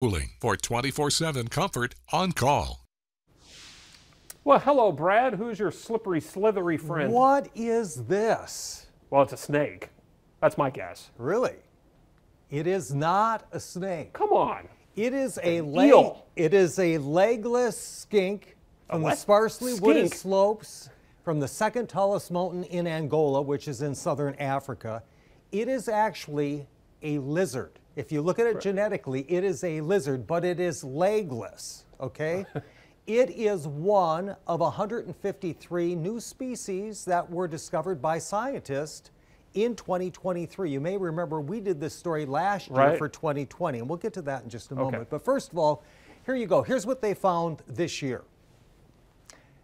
Cooling for 24 7 comfort on call. Well, hello, Brad. Who's your slippery, slithery friend? What is this? Well, it's a snake. That's my guess. Really? It is not a snake. Come on. It is a leg. eel. It is a legless skink from the what? sparsely wooded slopes from the second tallest mountain in Angola, which is in southern Africa. It is actually a lizard. If you look at it genetically, it is a lizard, but it is legless. Okay. It is one of 153 new species that were discovered by scientists in 2023. You may remember we did this story last year Right. for 2020, and we'll get to that in just a Okay. moment. But first of all, here you go. Here's what they found this year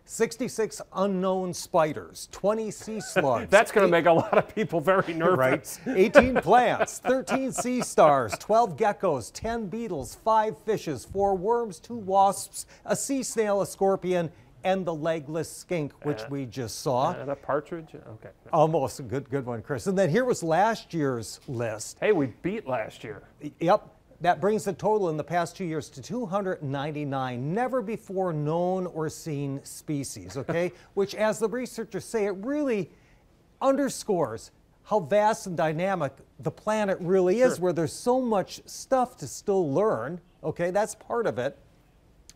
66 unknown spiders, 20 sea slugs. That's going to make a lot of people very nervous. Right. 18 plants, 13 sea stars, 12 geckos, 10 beetles, 5 fishes, 4 worms, 2 wasps, a sea snail, a scorpion, and the legless skink, which uh, we just saw. Uh, and a partridge? Okay. Almost a good, good one, Chris. And then here was last year's list. Hey, we beat last year. Yep. That brings the total in the past two years to 299 never before known or seen species, okay? Which, as the researchers say, it really underscores how vast and dynamic the planet really is, Sure. where there's so much stuff to still learn, okay? That's part of it.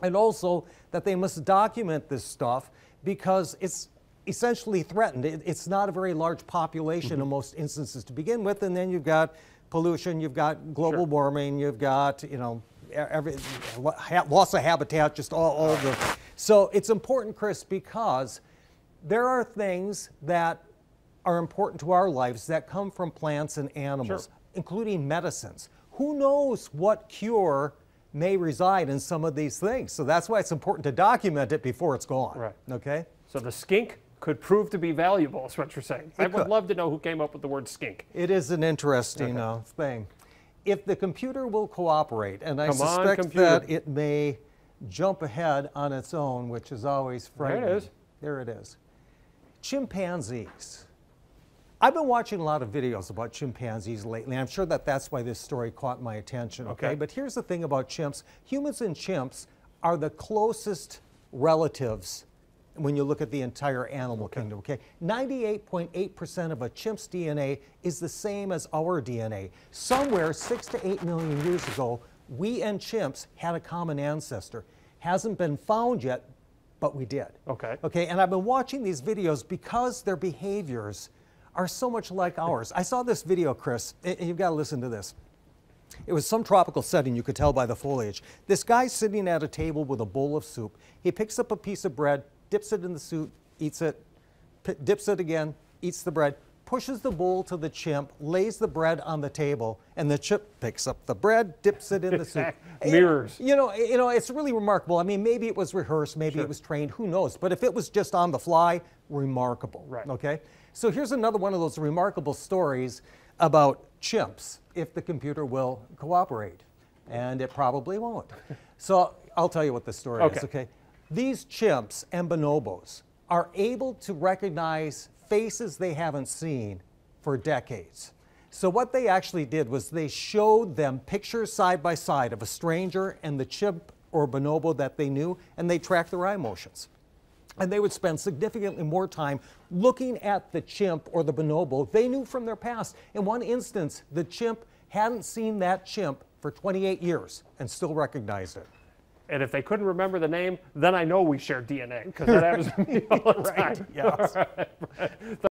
And also that they must document this stuff because it's essentially threatened. It- it's not a very large population Mm-hmm. in most instances to begin with, and then you've got pollution, you've got global Sure. warming, you've got you know every loss of habitat, just all, all the. So it's important, Chris, because there are things that are important to our lives that come from plants and animals, Sure. including medicines. Who knows what cure may reside in some of these things? So that's why it's important to document it before it's gone. Right. Okay. So the skink could prove to be valuable, is what you're saying. I would could. love to know who came up with the word skink. It is an interesting uh, thing. If the computer will cooperate, and I Come on, suspect computer. that it may jump ahead on its own, which is always frightening. There it is. There it is. Chimpanzees. I've been watching a lot of videos about chimpanzees lately. I'm sure that that's why this story caught my attention. Okay? Okay. But here's the thing about chimps humans and chimps are the closest relatives when you look at the entire animal kingdom. Okay? 98.8% of a chimp's DNA is the same as our DNA. Somewhere six to eight million years ago, we and chimps had a common ancestor. Hasn't been found yet, but we did. Okay. Okay, and I've been watching these videos because their behaviors are so much like ours. I saw this video, Chris, and you've got to listen to this. It was some tropical setting, you could tell by the foliage. This guy's sitting at a table with a bowl of soup. He picks up a piece of bread, dips it in the soup, eats it, dips it again, eats the bread, pushes the bowl to the chimp, lays the bread on the table, and the chimp picks up the bread, dips it in the soup. Mirrors. You know, you know, it's really remarkable. I mean, maybe it was rehearsed, maybe Sure. it was trained, who knows? But if it was just on the fly, remarkable. Right. Okay. So here's another one of those remarkable stories about chimps, if the computer will cooperate, and it probably won't. so I'll tell you what the story Okay. is. Okay. These chimps and bonobos are able to recognize faces they haven't seen for decades. So what they actually did was they showed them pictures side by side of a stranger and the chimp or bonobo that they knew, and they tracked their eye motions. And they would spend significantly more time looking at the chimp or the bonobo they knew from their past. In one instance, the chimp hadn't seen that chimp for 28 years and still recognized it. And if they couldn't remember the name, then I know we share DNA because that happens to me all the time. Yes.